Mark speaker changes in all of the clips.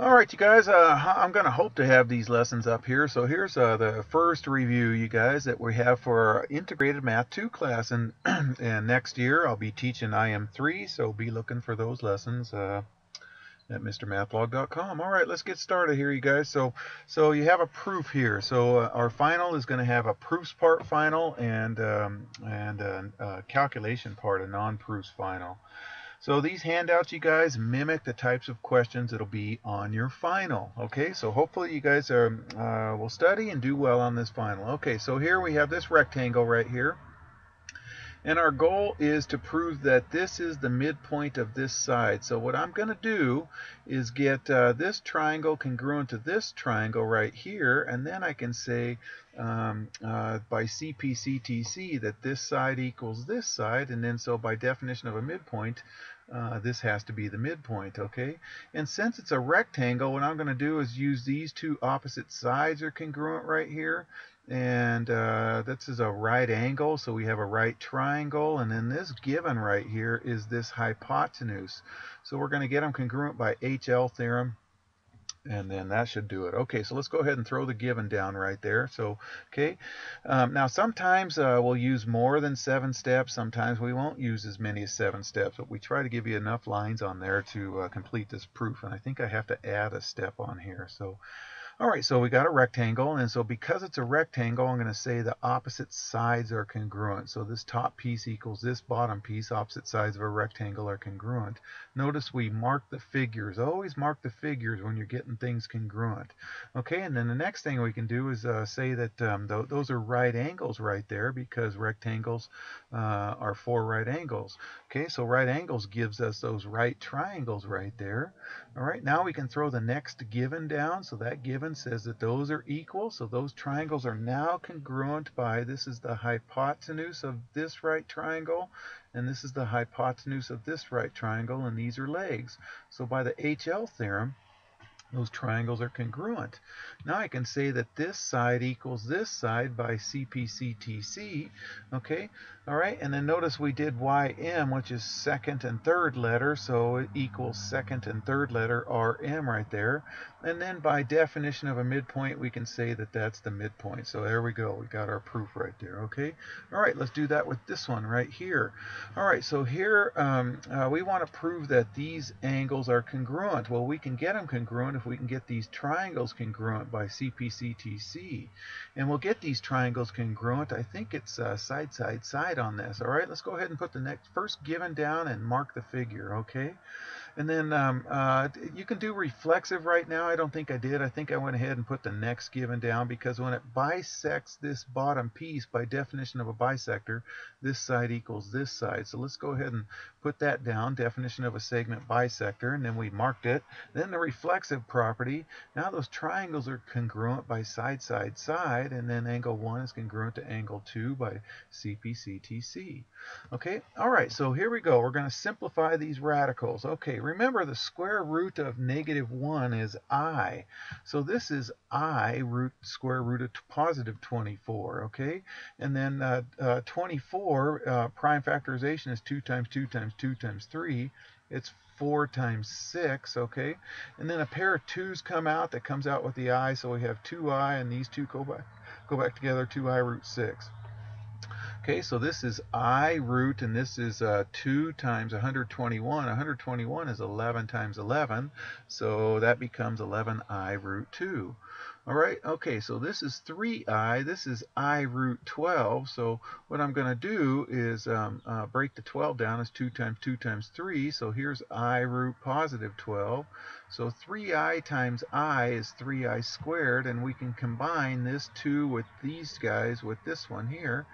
Speaker 1: All right, you guys, uh, I'm going to hope to have these lessons up here. So here's uh, the first review, you guys, that we have for our Integrated Math 2 class. And, and next year I'll be teaching IM3, so be looking for those lessons uh, at MrMathBlog.com. All right, let's get started here, you guys. So so you have a proof here. So uh, our final is going to have a proofs part final and, um, and a calculation part, a non-proofs final. So these handouts, you guys, mimic the types of questions that'll be on your final. Okay, so hopefully you guys are, uh, will study and do well on this final. Okay, so here we have this rectangle right here. And our goal is to prove that this is the midpoint of this side. So what I'm going to do is get uh, this triangle congruent to this triangle right here, and then I can say um, uh, by CPCTC that this side equals this side, and then so by definition of a midpoint, uh, this has to be the midpoint, okay? And since it's a rectangle, what I'm going to do is use these two opposite sides are congruent right here and uh, this is a right angle so we have a right triangle and then this given right here is this hypotenuse so we're going to get them congruent by HL theorem and then that should do it. Okay, so let's go ahead and throw the given down right there. So, okay, um, now sometimes uh, we'll use more than seven steps. Sometimes we won't use as many as seven steps, but we try to give you enough lines on there to uh, complete this proof. And I think I have to add a step on here. So, all right, so we got a rectangle, and so because it's a rectangle, I'm going to say the opposite sides are congruent. So this top piece equals this bottom piece. Opposite sides of a rectangle are congruent. Notice we mark the figures. Always mark the figures when you're getting things congruent. Okay, and then the next thing we can do is uh, say that um, th those are right angles right there because rectangles uh, are four right angles. Okay, so right angles gives us those right triangles right there. All right, now we can throw the next given down. So that given says that those are equal. So those triangles are now congruent by, this is the hypotenuse of this right triangle, and this is the hypotenuse of this right triangle, and these are legs. So by the HL theorem, those triangles are congruent. Now I can say that this side equals this side by CPCTC. Okay, all right, and then notice we did YM, which is second and third letter, so it equals second and third letter RM right there. And then by definition of a midpoint, we can say that that's the midpoint. So there we go. We got our proof right there. Okay, all right, let's do that with this one right here. All right, so here um, uh, we want to prove that these angles are congruent. Well, we can get them congruent if we can get these triangles congruent by CPCTC. And we'll get these triangles congruent, I think it's uh, side, side, side on this. All right, let's go ahead and put the next first given down and mark the figure, okay? And then um, uh, you can do reflexive right now. I don't think I did. I think I went ahead and put the next given down because when it bisects this bottom piece, by definition of a bisector, this side equals this side. So let's go ahead and put that down, definition of a segment bisector, and then we marked it. Then the reflexive property. Now those triangles are congruent by side, side, side, and then angle 1 is congruent to angle 2 by CPCTC. Okay, all right, so here we go. We're going to simplify these radicals. Okay, remember the square root of negative 1 is i. So this is i root square root of positive 24, okay? And then uh, uh, 24, uh, prime factorization is 2 times 2 times 2 times 3. It's 4 times 6, okay? And then a pair of 2's come out. That comes out with the i, so we have 2i, and these two go back, go back together, 2i root 6. Okay, so this is I root, and this is uh, 2 times 121. 121 is 11 times 11, so that becomes 11i root 2. All right, okay, so this is 3i. This is i root 12. So what I'm going to do is um, uh, break the 12 down as 2 times 2 times 3. So here's i root positive 12. So 3i times i is 3i squared, and we can combine this 2 with these guys with this one here.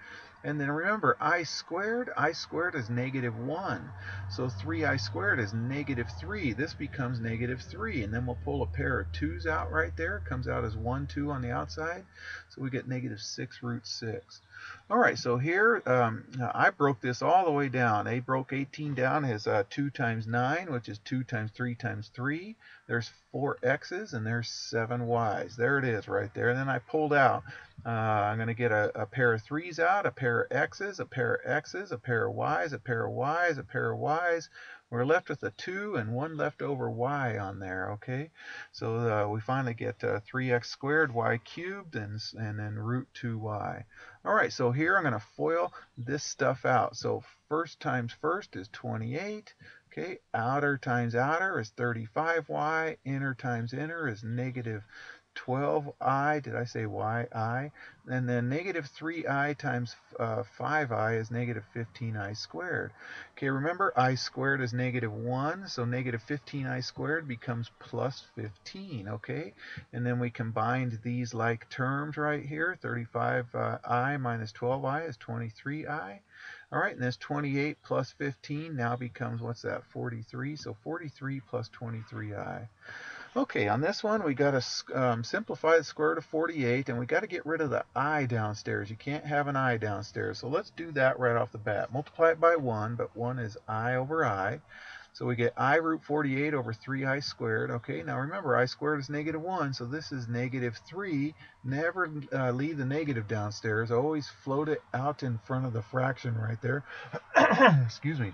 Speaker 1: And then remember, i squared, i squared is negative 1. So 3i squared is negative 3. This becomes negative 3. And then we'll pull a pair of 2's out right there. It comes out as 1, 2 on the outside. So we get negative 6 root 6. All right, so here um, I broke this all the way down. A broke 18 down as uh, 2 times 9, which is 2 times 3 times 3. There's 4 x's and there's 7 y's. There it is right there. And then I pulled out. Uh, I'm going to get a, a, pair of 3's out, a pair of x's, a pair of x's, a pair of y's, a pair of y's, a pair of y's, we're left with a 2 and 1 left over y on there, okay? So uh, we finally get uh, 3x squared y cubed and, and then root 2y. All right, so here I'm going to FOIL this stuff out. So first times first is 28. Okay, outer times outer is 35y. Inner times inner is negative 12i, did I say yi? And then negative 3i times uh, 5i is negative 15i squared. Okay, remember i squared is negative 1, so negative 15i squared becomes plus 15, okay? And then we combined these like terms right here. 35i minus 12i is 23i. All right, and this 28 plus 15 now becomes, what's that, 43? So 43 plus 23i. Okay, on this one, we got to um, simplify the square root of 48, and we got to get rid of the i downstairs. You can't have an i downstairs, so let's do that right off the bat. Multiply it by 1, but 1 is i over i. So we get i root 48 over 3i squared. Okay, now remember, i squared is negative 1, so this is negative 3. Never uh, leave the negative downstairs. Always float it out in front of the fraction right there. Excuse me.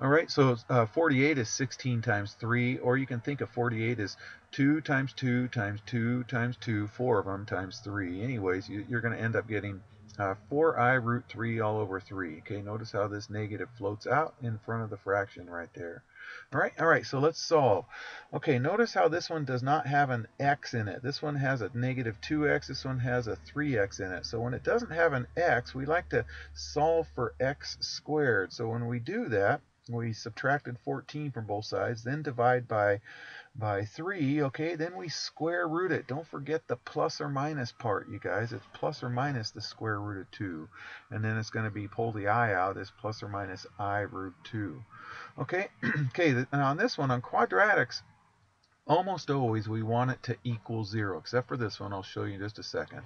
Speaker 1: All right, so uh, 48 is 16 times 3, or you can think of 48 as 2 times 2 times 2 times 2, 4 of them times 3. Anyways, you, are going to end up getting uh, 4i root 3 all over 3. Okay, notice how this negative floats out in front of the fraction right there. All right, all right, so let's solve. Okay, notice how this one does not have an x in it. This one has a negative 2x, this one has a 3x in it. So when it doesn't have an x, we like to solve for x squared. So when we do that, we subtracted 14 from both sides, then divide by by 3, okay, then we square root it. Don't forget the plus or minus part, you guys. It's plus or minus the square root of 2. And then it's going to be, pull the i out, is plus or minus i root 2. Okay, okay, on this one, on quadratics, almost always we want it to equal 0, except for this one. I'll show you in just a second.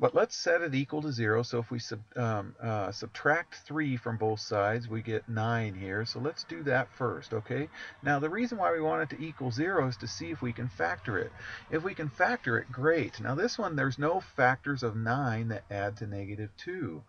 Speaker 1: But let's set it equal to 0. So if we sub, um, uh, subtract 3 from both sides, we get 9 here. So let's do that first, okay? Now the reason why we want it to equal 0 is to see if we can factor it. If we can factor it, great. Now this one, there's no factors of 9 that add to negative 2.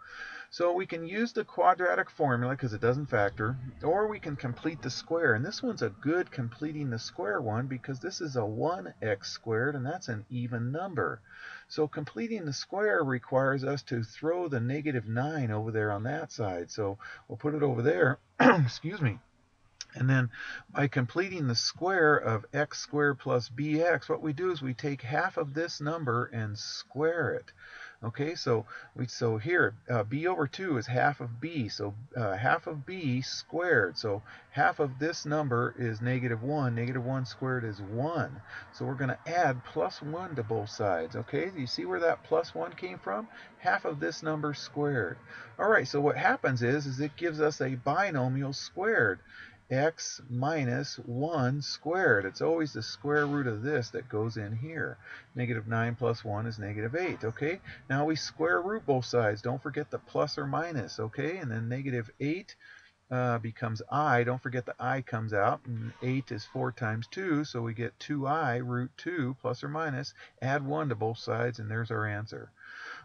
Speaker 1: So we can use the quadratic formula because it doesn't factor, or we can complete the square. And this one's a good completing the square one because this is a 1x squared, and that's an even number. So completing the square requires us to throw the negative 9 over there on that side. So we'll put it over there. Excuse me. And then by completing the square of x squared plus bx, what we do is we take half of this number and square it. Okay, so we so here uh, b over 2 is half of b, so uh, half of b squared. So half of this number is negative 1. Negative 1 squared is 1. So we're going to add plus 1 to both sides. Okay, you see where that plus 1 came from? Half of this number squared. All right, so what happens is, is it gives us a binomial squared x minus 1 squared. It's always the square root of this that goes in here. Negative 9 plus 1 is negative 8, okay? Now we square root both sides. Don't forget the plus or minus, okay? And then negative 8 uh, becomes i. Don't forget the i comes out. And 8 is 4 times 2, so we get 2i root 2 plus or minus. Add 1 to both sides, and there's our answer.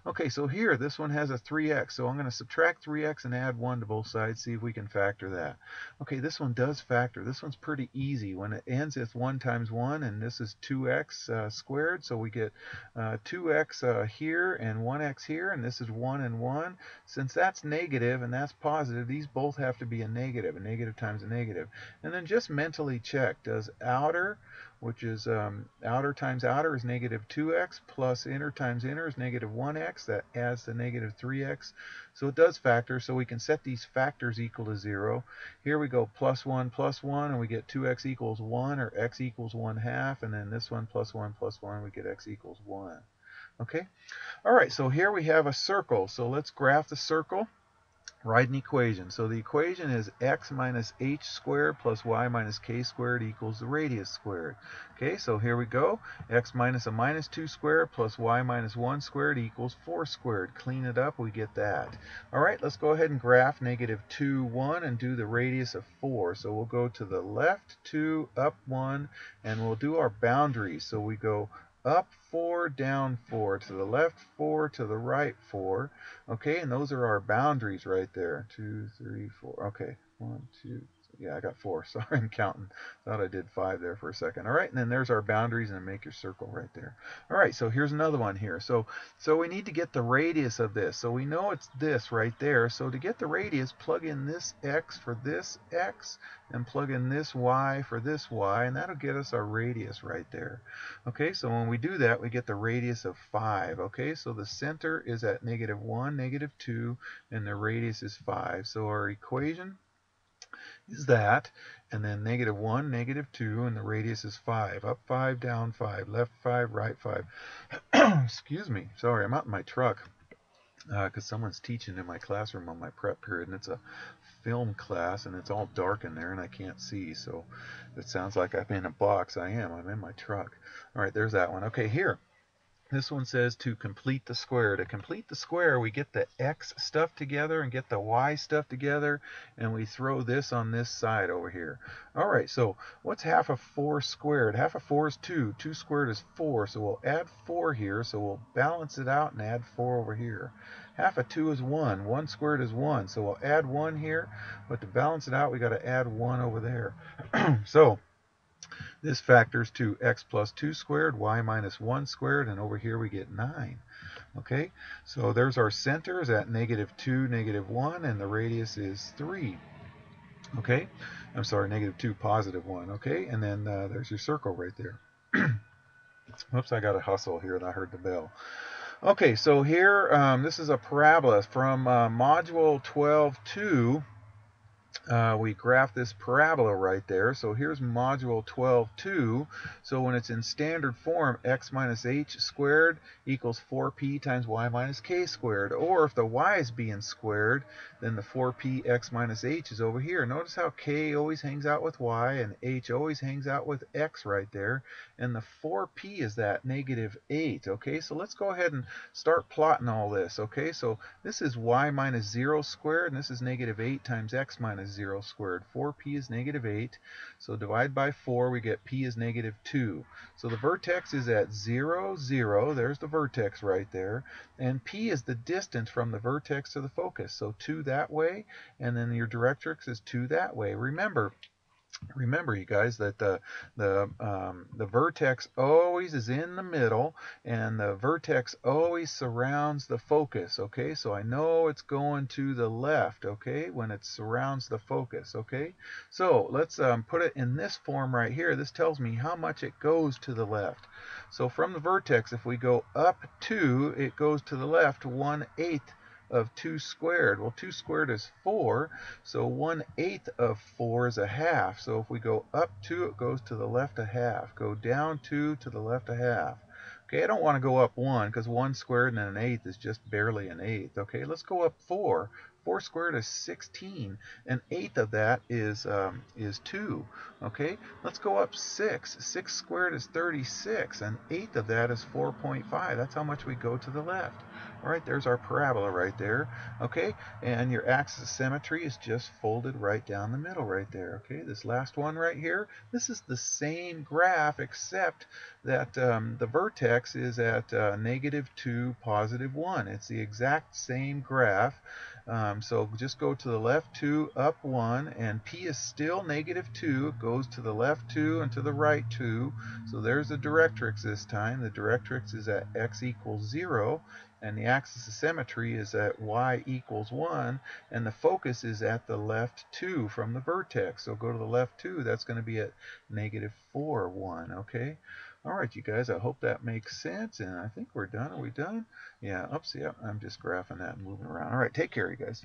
Speaker 1: Okay, so here, this one has a 3x, so I'm going to subtract 3x and add 1 to both sides, see if we can factor that. Okay, this one does factor. This one's pretty easy. When it ends it's 1 times 1, and this is 2x uh, squared, so we get uh, 2x uh, here and 1x here, and this is 1 and 1. Since that's negative and that's positive, these both have to be a negative, a negative times a negative. And then just mentally check, does outer which is um, outer times outer is negative 2x plus inner times inner is negative 1x. That adds to negative 3x. So it does factor, so we can set these factors equal to 0. Here we go plus 1 plus 1, and we get 2x equals 1, or x equals 1 half, and then this one plus 1 plus 1, we get x equals 1. Okay? All right, so here we have a circle. So let's graph the circle write an equation. So the equation is x minus h squared plus y minus k squared equals the radius squared. Okay, so here we go. x minus a minus 2 squared plus y minus 1 squared equals 4 squared. Clean it up, we get that. All right, let's go ahead and graph negative 2, 1 and do the radius of 4. So we'll go to the left 2, up 1, and we'll do our boundaries. So we go up 4, down 4, to the left 4, to the right 4. Okay, and those are our boundaries right there. Two, three, four. Okay, 1, 2, yeah, I got four. Sorry, I'm counting. Thought I did five there for a second. All right, and then there's our boundaries, and make your circle right there. All right, so here's another one here. So, so we need to get the radius of this. So we know it's this right there. So to get the radius, plug in this x for this x, and plug in this y for this y, and that'll get us our radius right there. Okay, so when we do that, we get the radius of 5. Okay, so the center is at negative 1, negative 2, and the radius is 5. So our equation is that, and then negative 1, negative 2, and the radius is 5. Up 5, down 5, left 5, right 5. Excuse me, sorry, I'm out in my truck because uh, someone's teaching in my classroom on my prep period, and it's a film class, and it's all dark in there, and I can't see, so it sounds like I'm in a box. I am. I'm in my truck. All right, there's that one. Okay, here. This one says to complete the square. To complete the square, we get the x stuff together and get the y stuff together, and we throw this on this side over here. All right, so what's half of 4 squared? Half of 4 is 2. 2 squared is 4, so we'll add 4 here, so we'll balance it out and add 4 over here. Half of 2 is 1. 1 squared is 1, so we'll add 1 here, but to balance it out, we got to add 1 over there. so this factors to x plus 2 squared, y minus 1 squared, and over here we get 9. Okay, so there's our centers at negative 2, negative 1, and the radius is 3. Okay, I'm sorry, negative 2, positive 1. Okay, and then uh, there's your circle right there. Whoops, I got a hustle here and I heard the bell. Okay, so here, um, this is a parabola from uh, Module 12.2 uh, we graph this parabola right there. So here's module 12.2. So when it's in standard form, x minus h squared equals 4p times y minus k squared. Or if the y is being squared, then the 4p x minus h is over here. Notice how k always hangs out with y and h always hangs out with x right there. And the 4p is that negative 8. Okay, so let's go ahead and start plotting all this. Okay, so this is y minus 0 squared, and this is negative 8 times x minus 0 squared. 4p is negative 8. So divide by 4, we get p is negative 2. So the vertex is at 0, 0. There's the vertex right there. And p is the distance from the vertex to the focus. So 2 that way, and then your directrix is 2 that way. Remember, remember you guys that the the um, the vertex always is in the middle and the vertex always surrounds the focus okay? So I know it's going to the left okay when it surrounds the focus okay? So let's um, put it in this form right here. This tells me how much it goes to the left. So from the vertex if we go up 2 it goes to the left 1 eighth of 2 squared. Well, 2 squared is 4, so 1 eighth of 4 is a half. So if we go up 2, it goes to the left a half. Go down 2 to the left a half. Okay, I don't want to go up 1 because 1 squared and then an eighth is just barely an eighth. Okay, let's go up 4. 4 squared is 16. An eighth of that is um, is 2. Okay, let's go up 6. 6 squared is 36. An eighth of that is 4.5. That's how much we go to the left. All right, there's our parabola right there. Okay, and your axis of symmetry is just folded right down the middle right there. Okay, this last one right here, this is the same graph except that um, the vertex is at uh, negative 2, positive 1. It's the exact same graph. Um, so just go to the left 2, up 1, and P is still negative 2. It goes to the left 2 and to the right 2. So there's a directrix this time. The directrix is at x equals 0, and the axis of symmetry is at y equals 1, and the focus is at the left 2 from the vertex. So go to the left 2, that's going to be at negative 4, 1, okay? All right, you guys, I hope that makes sense, and I think we're done. Are we done? Yeah, oops, yeah, I'm just graphing that and moving around. All right, take care, you guys.